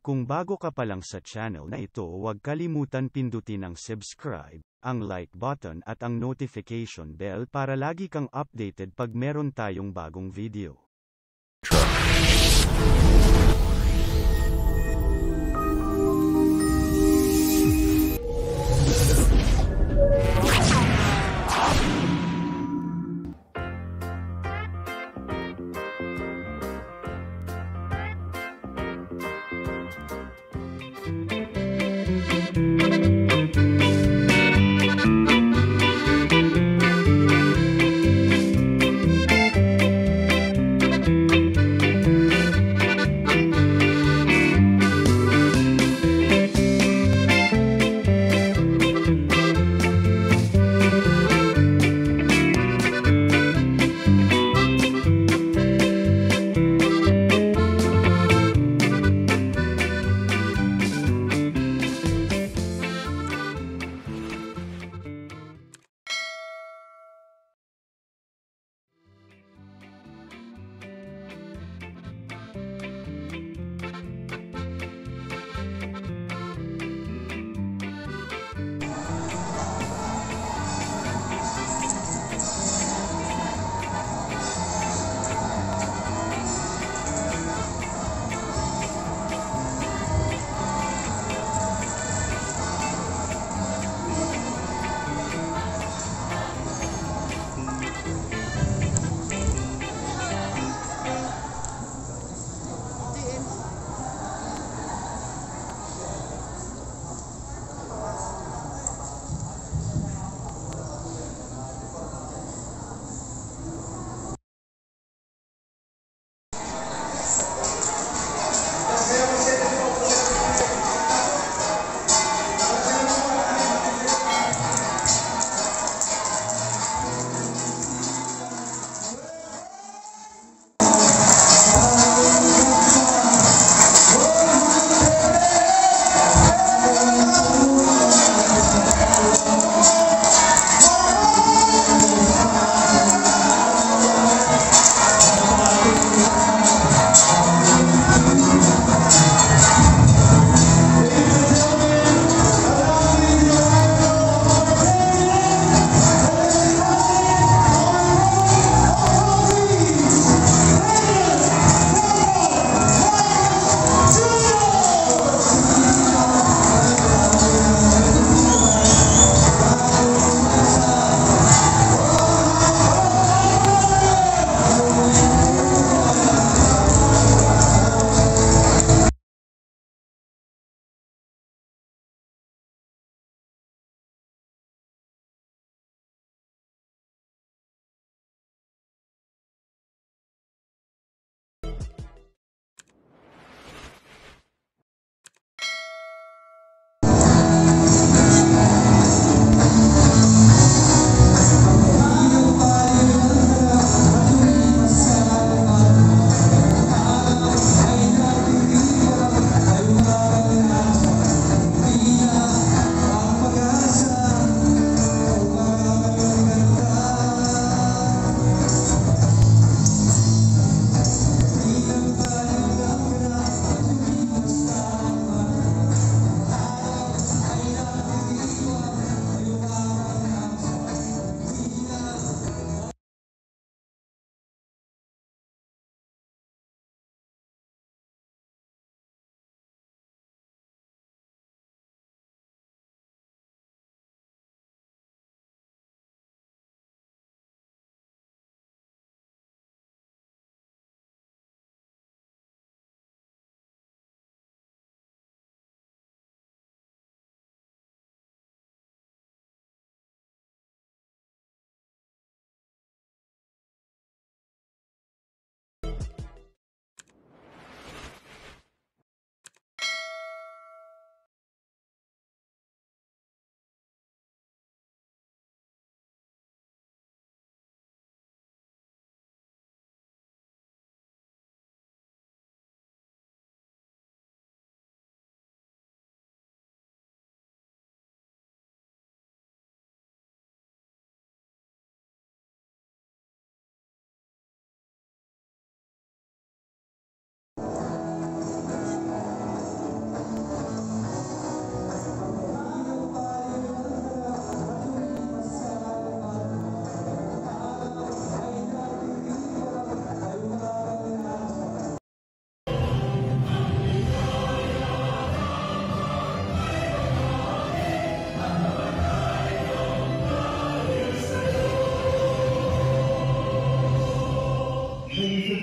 Kung bago ka pa lang sa channel na ito huwag kalimutan pindutin ang subscribe, ang like button at ang notification bell para lagi kang updated pag meron tayong bagong video.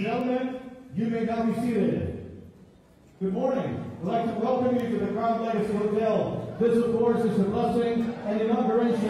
Gentlemen, you may now be seated. Good morning. I'd like to welcome you to the Crown Legacy Hotel. This, of course, is the blessing and inauguration.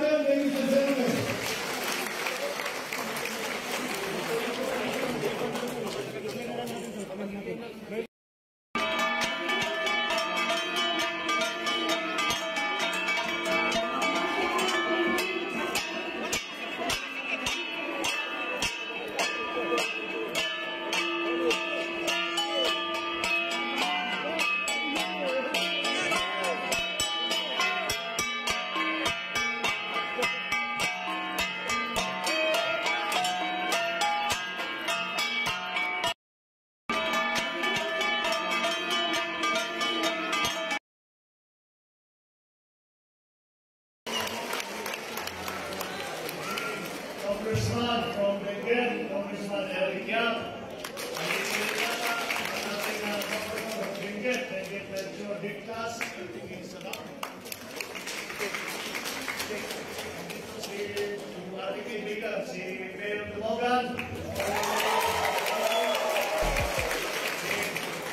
Dumogan.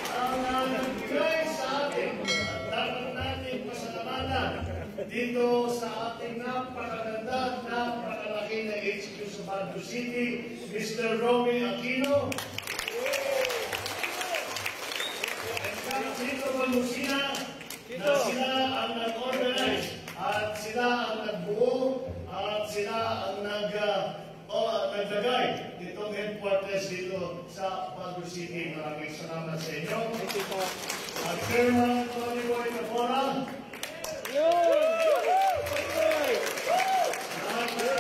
Ang uh, nagbigay sa atin at dapat natin pasalamatan dito sa ating napakaganda, napakalaki na HQ sa Baguio City, Mr. Romy Aquino. And Capitano Lucina, na sila ang nag-organize at sila ang nagbuo at sila ang nag o naglagay nitong headquarters dito sa Baguio City. Maraming salamat sa inyo. At Chairman Tony Boy Capora, ng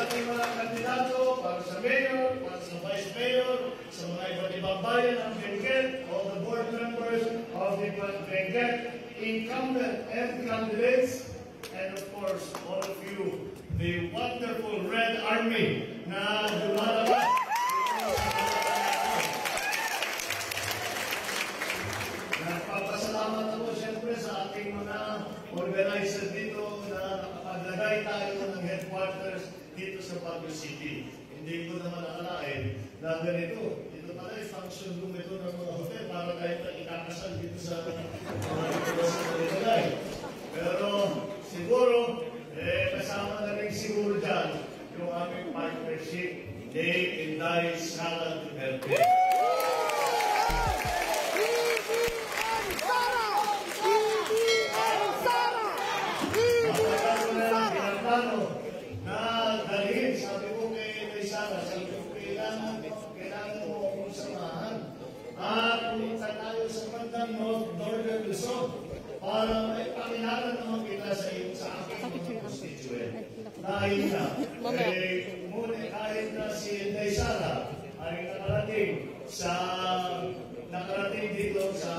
ating mga kandidato para mayor, para sa vice mayor, sa mga iba't ibang bayan all the board members of the Benguet, incumbent and candidates, and of course, all of you, the wonderful Red Army na. City. Hindi ko naman akalain na ganito. Ito pala yung function room ito ng mga hotel para kahit na ikakasal dito sa mga dito sa Manilay. Pero siguro, eh, kasama na rin siguro dyan yung aming partnership Day and Day Salad Duterte. Matagal na lang pinaplano na dalhin. Sabi ko kay kay Sarah, sabi ko kailangan, kailangan mo akong samahan. At pumunta tayo sa bandang North Northern Luzon para may pakilala naman kita sa iyo sa aking mga constituent. Na, eh, ngunit kahit na si Inday Sara ay nakarating sa nakarating dito sa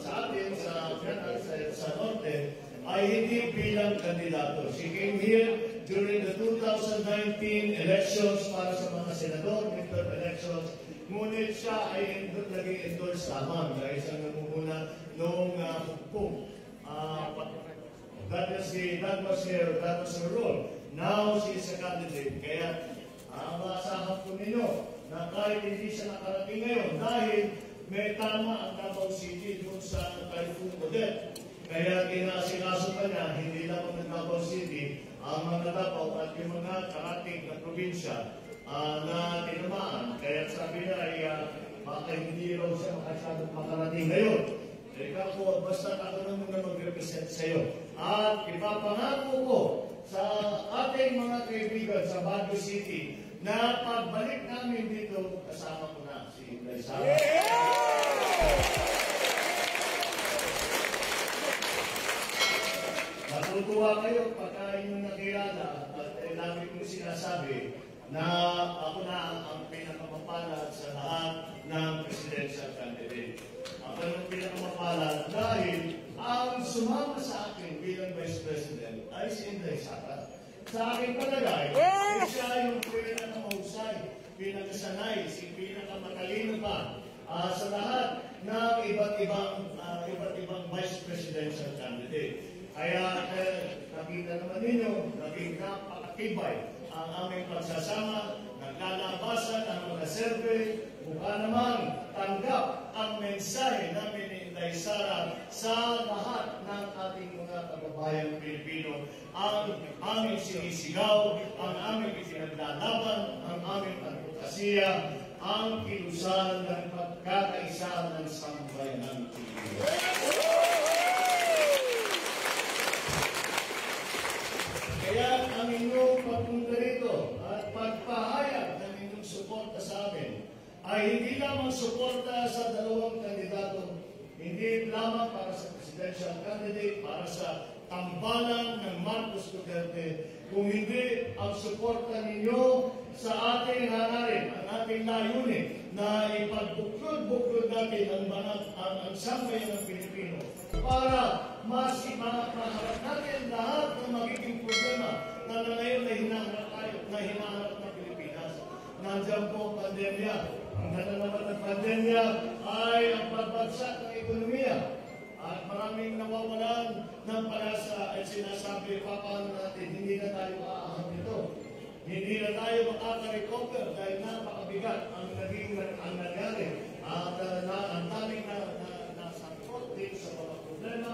sa atin sa sa, sa Norte ay hindi bilang kandidato. She came here during the 2019 elections para sa mga senador, midterm elections. Ngunit siya ay naging endorse lamang dahil siya namumuna noong uh, hukpong. Ah, that was the that was her that was her role. Now she is a candidate. Kaya ang maasahan po ninyo na kahit hindi siya nakarating ngayon dahil may tama ang Davao City doon sa Typhoon Odette. Kaya kinasikaso pa niya, hindi lang ang Davao City, ang mga Davao at yung mga karating na probinsya ah, na tinamaan. Kaya sabi niya ay ah, baka hindi raw siya makasyadong makarating ngayon. Ikaw po, basta ako na muna mag-represent sa iyo. At ipapangako ko sa ating mga kaibigan sa Baguio City na pagbalik namin dito, kasama ko na si Inday Sara. Natutuwa kayo pagka inyong nakilala at eh, lagi kong sinasabi na ako na ang, pinakamapalad sa lahat ng presidential candidate. Ako ang pinakamapalad dahil ang sumama sa akin bilang Vice President ay si Inday Sara. Sa akin palagay, eh, siya yung pinakamahusay, pinakasanay, si pinakamatalino pa ah, sa lahat ng iba't ibang ah, iba't ibang Vice Presidential candidate. Kaya eh, nakita naman ninyo, naging napakatibay ang aming pagsasama, naglalabasan ang mga survey, mukha naman tanggap ang mensahe namin ni Inday Sara sa lahat ng ating mga kababayan Pilipino. Ang aming sinisigaw, ang aming ipinaglalaban, ang aming advokasya, ang kilusan ng pagkakaisa ng sambayanan Pilipino. Kaya ang inyong pagpunta rito at pagpahayag ng inyong suporta sa amin ay hindi lamang suporta sa dalawang kandidato, hindi lamang para sa presidential candidate, para sa tambalan ng Marcos Duterte, kung hindi ang suporta ninyo sa ating hangarin, ang ating layunin na ipagbuklod-buklod natin ang banat ang, ang sambayan ng Pilipino para mas maharap natin lahat ng magiging problema na ngayon na hinaharap tayo, na hinaharap ng Pilipinas. Nandiyan po ang pandemya. Ang dala naman ng pandemya ay ang pagbagsak ng ekonomiya. At maraming nawawalan ng palasa ay sinasabi, paano natin, hindi na tayo aahang nito. Hindi na tayo makaka-recover dahil napakabigat ang naging ang nangyari. At uh, na, ang daming na, na, nasangkot din sa mga problema.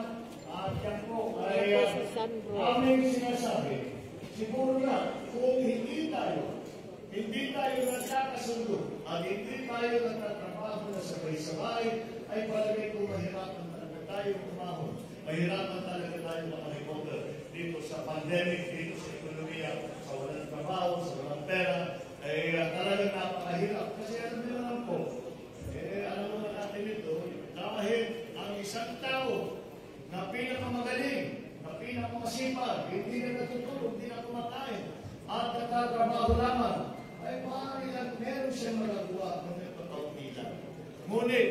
At yan po ay uh, aming sinasabi. Siguro na, kung hindi tayo, hindi tayo nagkakasundo at hindi tayo nagtatrabaho na sabay-sabay, ay palagay ko mahirapan talaga tayo kumahon. Mahirapan talaga tayo makarecover dito sa pandemic, dito sa ekonomiya, sa walang trabaho, sa walang pera, ay uh, talagang napakahirap. Kasi alam niyo naman po, eh, alam naman natin ito, dahil ang isang tao na pinakamagaling, na pinakamasipag, hindi na natutulog, hindi na kumakain, at nagtatrabaho lamang, ay maaari lang meron siyang magagawa ng ipataong nila. Ngunit,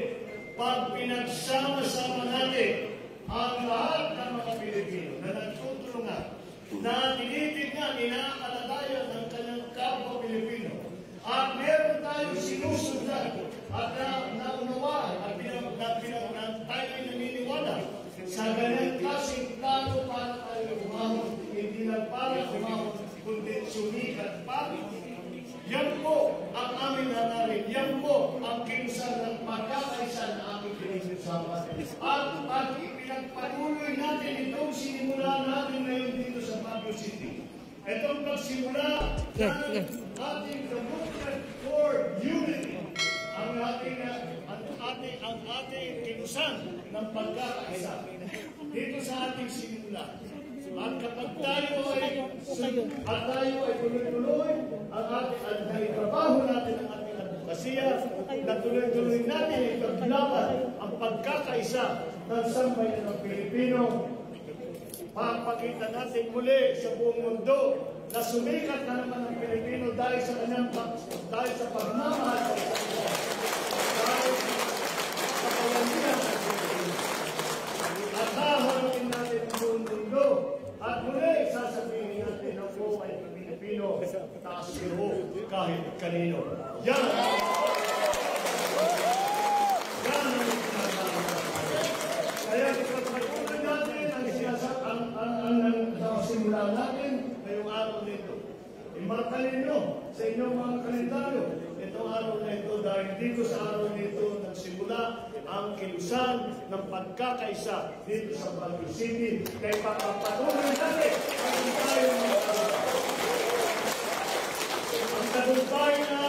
pag pinagsama-sama natin ang lahat ng mga Pilipino na nagtutulungan, na tinitignan, inaakalatayan ng kanyang kapwa Pilipino, at meron tayong sinusundan at na, naunawaan at pinag, na, pinag, na tayo ay naniniwala sa ganyan klaseng plano para tayo umahon, hindi lang para umahon, kundi sumikat pa. Yan po ang aming. Yan po ang kinsan ng. At pag ipinagpatuloy natin itong sinimula natin ngayon dito sa Baguio City. Itong pagsimula ng ating the movement for unity. Ang ating, ang ating, ang ating kinusan ng pagkakaisa. Dito sa ating sinimula. At kapag tayo ay at tayo ay tuloy-tuloy ang ating at naitrabaho natin ang advokasya na tuloy-tuloy natin ay paglaban ang pagkakaisa ng sambayan ng Pilipino papakita natin muli sa buong mundo na sumikat na naman ang Pilipino dahil sa kanyang dahil sa pagmamahal sa. Dahil ng Pilipino. At haharapin natin ang buong na po ay Pilipino taas kahit kanino. Sinasabi natin. Ngayong araw nito. Imarka ninyo sa inyong mga kalendaryo itong araw na ito dahil nito nagsimula ang ng pagkakaisa dito sa Baguio City. Kaya papatuloy natin tayo mga ang tagumpay na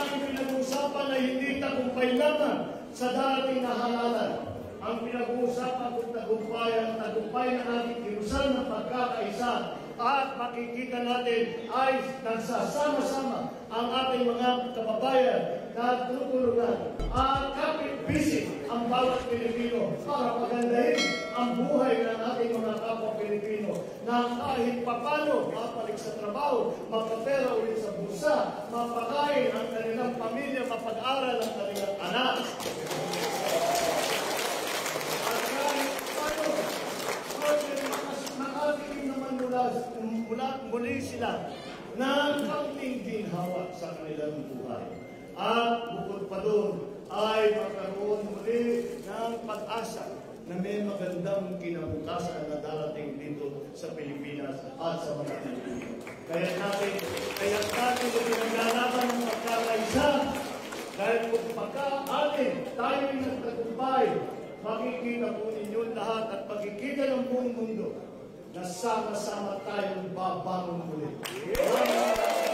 ay hindi tagumpay lamang sa darating na halalan. Ang pinag-uusapan kung tagumpay ang tagumpay na ating kilusan ng pagkakaisa at makikita natin ay nagsasama-sama ang ating mga kababayan na tutulungan at kapit-bisig ang bawat Pilipino para pagandahin ang buhay ng ating mga kapwa Pilipino na kahit papano mapalik sa trabaho, magkapera ulit sa bulsa, mapakain ang kanilang pamilya, mapag-aral ang kanilang anak. At kahit makas- makatikim naman mula, mula, muli sila ng kaunting ginhawa sa kanilang buhay. At bukod pa doon, ay magkaroon muli ng pag-asa na may magandang kinabukasan na darating dito sa Pilipinas at sa mga Pilipino. Kaya natin, kaya natin yung pinaglalaban ng pagkakaisa dahil kung pagka-atin tayo'y nagtagumpay, makikita po ninyo lahat at makikita ng buong mundo na sama-sama tayong babangon muli. Maraming